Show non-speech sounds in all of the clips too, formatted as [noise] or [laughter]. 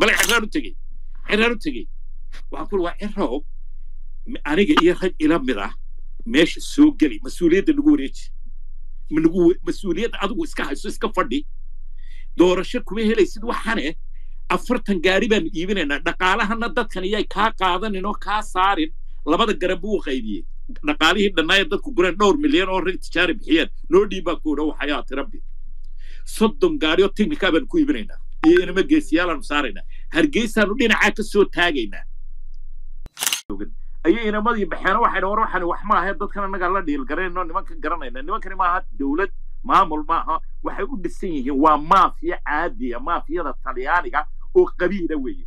bale ciraan u tegey ciraan u tegey. Waxaan ku waa cirow aniga iyo rag ila mid ah meesha soo geli mas'uuliyadda nagu wareeji. Nagu mas'uuliyadda adigu iska hayso iska fadhi. Doorasho kuma helaysid waxane? Afartan gaari baanu iibinaynaa. Dhaqaalahana dadkan iyay kaa qaadanin oo kaa saarin. Labada garab buu qaybiyey. Dhaqaalihii dhannaaya dadku gureen dhowr milyan oo rag tijaari bixiyeen. Noo dhiibbaa ku dha waxayaati rabbi. Soddon gaari oo technica baanu ku iibinaynaa iyo inama geesiyaalaanu saaraynaa hargeysaanu dhinacaa ka soo taagaynaa ayay inamadii baxeeno waxay war waxani wax maaha dadkan annagaa la dhiilgaraynoo nimanka garanayna. Nimankani maaha dowlad maamul maaha waxay u dhisan yihiin waa maafiya caadiya maafiyada talyaaniga oo qabiila weeye.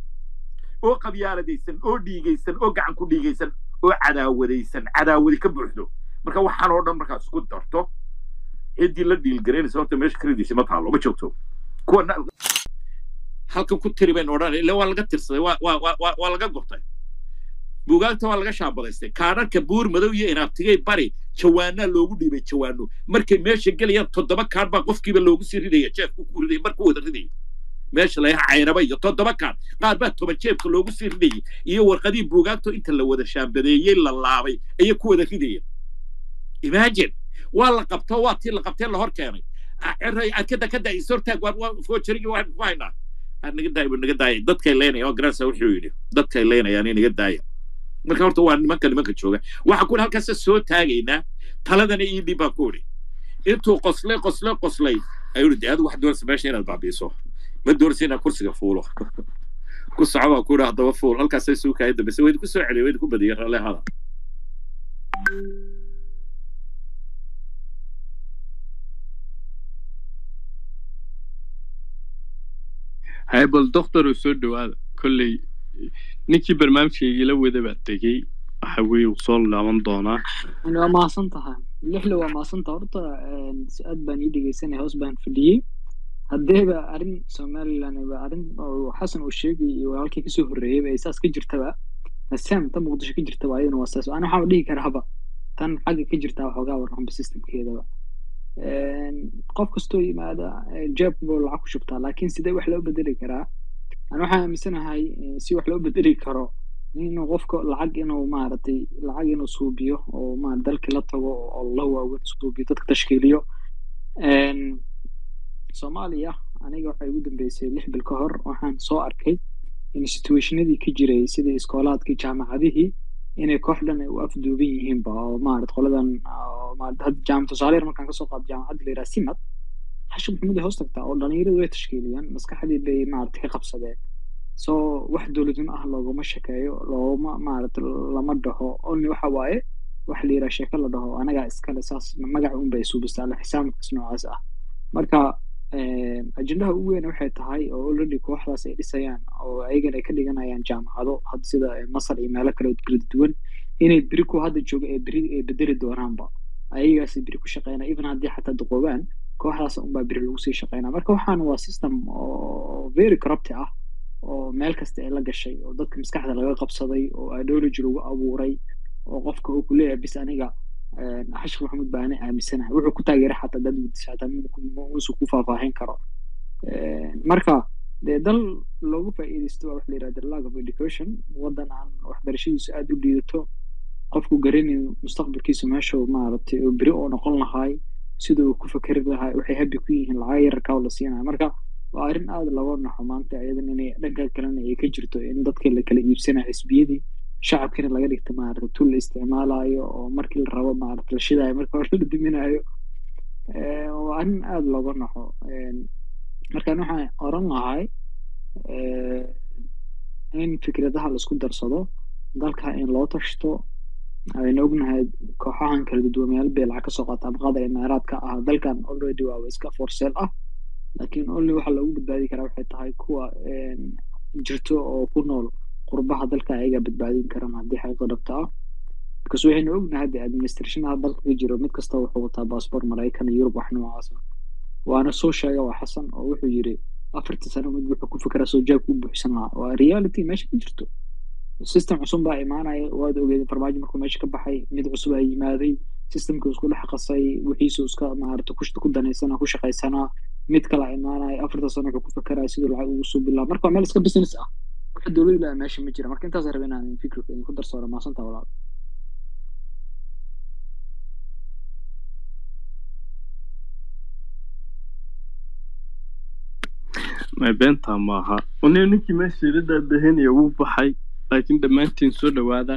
Oo qabyaaladaysan oo dhiigaysan oo gacan ku dhiigaysan oo cadaawadaysan cadaawadi ka buuxdo. Marka waxaan oo dhan markaa isku darto ciddii la dhiilgaraynaysa horta meesha krediisi ma taalo ma joogto halkan ku tiri baynu odhan ila waa laga tirsaday waa laga gurtay. Buugaagta waa laga shaabadaystay kaadharka buur madow iyo inaabtigay bari jawaanaa loogu dhiibay jawaano. Markay meesha gelayaan toddoba kaadh baa qofkiiba loogu sii ridaya jeefku ku ridaya markuu wada ridaya meesha layaha caynaba iyo toddoba kaadh qaar baa toban jeebka loogu sii ridayay iyo warqadii buugaagto inta la wada shaambadeeyey la laabay ayay ku wada ridaya imagine waa la qabto waa tii la qabtee la hor keenay. Arkada ka daay sortaag fojarigi waxaan ku haynaa naga daay naga daaya dadkay leynaya oo garansa wuxuu yidhi dadkay leynayaan naga daaya. Marka horta waa nimanka nimanka jooga. Waxaan ku halkaasa soo taagaynaa taladana ii dhib baan ku idhi intuu qoslay qoslay qoslay ayuu yidhi de adigu wax doonaysa meesha inaad baabiiso. Ma doonaysa inaad kursiga fuulo. [laughs] Ku soco baan ku idhi haddaba fuul. Halkaasay suukaaya dambeysa waydi ku soo celiya waydi ku badiyay ralle hada haye bal oo soo dhawaada kolley ninkii barnaamijkayga la wada baa tegey waxa weeye uu soo laaban doonaa waa mahadsan tahay lixle waa mahadsan tahay horta si aad baan ii dhegeysanay hoos baan fadhiyey haddeeba arrin somaliland ba arrin oo xasan uu sheegay iyo walaalkii ka soo horreeyeyba ay saas ka jirtaba sam tan muqdisho ka jirtaba ayadana waa saas ana waxaan dhihi karaa haba tan xagga ka jirtaa waxoogaa warranba systemkeedaba qof kastoo yimaada jeebka buu lacag ku shubtaa laakiin sidee wax loo bedeli karaa? Ana waxaan aaminsanahay si wax loo bedeli karo inuu qofka lacag inuu maaragtay lacag inuu suubiyo oo ma dalkii la tago oo la waaweyn suubiyo dadka tashkiiliyo soomaaliya aniga waxay ugu dambeysay lix bil ka hor waxaan soo arkay in situationadii ka jiray sidii iskoolaadkii jaamacadihii inay koox dhan ay u afduuban yihiinba oo maarata qoladan jaam tusaale markaan ka soo qaado jaamacadda la simad xashim maxamuud ay hoos tagtaa oo dhalinyaradu way tashkiiliyaan maskaxdii bay maarata ka qabsadeen so wax dowladnimo ah looguma shekeeyo looguma maarata lama dhaho only waxa waaye waxa la yidhaha sheeko la dhaho anagaa iskale saas magaca un bay suubistaa la noocaas ah marka ajendaha ugu weyn waxay tahay oo already kooxdaas ay dhisayaan oo ayagan ay ka dhiganayaan jaamacado hadda sida masar iyo meelo kale kala inay beri ku hadda jooga ee beri ay bedeli doonaanba ayagaas beri ku shaqeynaa even haddii xataa duqoobaan kooxdaas unbaa beri lagu sii shaqeynaa marka waxaan waa system oo very corrupt ah oo meel kasta ay la gashay oo dadka maskaxda laga qabsaday oo ideology lagu abuuray oo qofka uu ku leeyahay bis aniga xashik maxamuud baa aaminsanahay wuxuu ku taageeray xataa dad muusu ku faahfaahin karo marka dee dal loogu faa'iidaysto waa wax la yidhahda lack of education. waddan aan waxbarashadiisu aada u liidato qofku garanayn mustaqbalkiisu meeshuu maaragtay oo beri oo noqon lahaay sida uu ku fakeri lahaa waxay habi ku yihiin lacag yararkaa la siinayo. Marka waa arrin aada looga naxo maanta ayadan inay dhanka kalena ay ka jirto in dadka la kala iibsanayo xisbiyadii shacabkina laga dhigta maarata tul la isticmaalayo oo markii la rabo maarata la shidayo marka hore la diminayo. Waa arrin aada looga naxo markaan waxaan oran lahay in fikradaha la isku darsado dalka in loo tashto aynu ognahay kooxahan kala duduwamayaal bay lacag ka soo qaata ama qaadar imaaraadka ah. Dalkan already waa iska forsel ah. Laakiin only waxa loogu badbaadi karaa waxay tahay kuwa jirto oo ku nool qurbaha dalka ayaga badbaadin karan haddii xaqiiqo dhabta ah. Markaas waxaynu ognahay de administrationaha dalka ka jiro mid kasta wuxuu wataa baasboor maraykan yurub wax noocaas waana soo sheega waa xasan oo wuxuu yiri afartii sano mid wuxuu ku fikiraa soo jaabka u buuxsan lahaa. Waa reality meesha ka jirto system cusub baa imaanaya waad ogeed farmaajo markuu meesha ka baxay mid cusub aa yimaaday systemkii isku dhex qasay wixiisu iska maarata ku danaysana ku shaqaysanaa mid kala imaanaya afarta sano wuxuu ku fakaraya siduu lacag ugu soo bilaa marka waa meel iska business ah waxa dowlad ilaa meesha ma jira. Marka intaas rabay inaan fikirka idinku darsoora maasanta walaal. May beentaa maaha. Ninkii meeshii la daadahanaya wuu baxay laakiin dhammaantiin soo dhowaada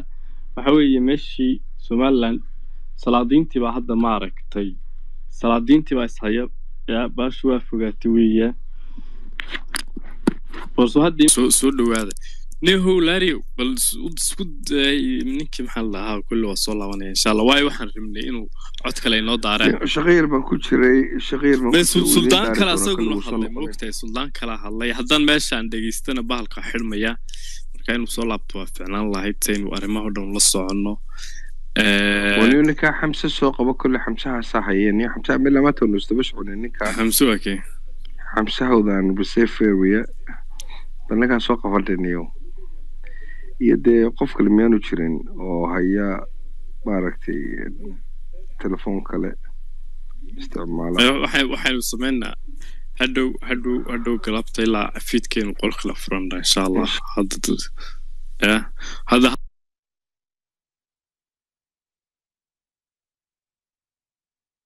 waxa weeye meeshii somaliland salaadiintii baa hadda maaragtay salaadiintii baa ishaya baashu waa fogaatay weeyaan balse haddii soo dhowaada. Neho lario bal isku day ninkii maxaa la dhahaa kulli waa soo laabanaya insha allah waayo waxaan rabnay inuu cod kale inoo daareen shaqayar baan ku jiray shaqayar baan suldaan kale asaguna hadlay moogtahay suldaan kala hadlay. Haddaan meeshaan dhegaystana bahalka xidhmaya marka inuu soo laabto waa ficnaan lahayd saynu arrimaha dhan la soconno ninkaa xamse soo qabo kolle xamsahaasaa hayeen xamsaha mid lama toonu isdaba socone ninkaa xamse waa kee xamsahawdan buseferia bal ninkaa soo qabadhaniyo iyo dee qof kale miyaanu jirin oo haya maaragtay telefoon kale isticmaala waxay- waxaynu samaynaa hadhow hadhow hadhow galabta ilaa fiidkeenu qolkala furana insha allah. Hadda hadda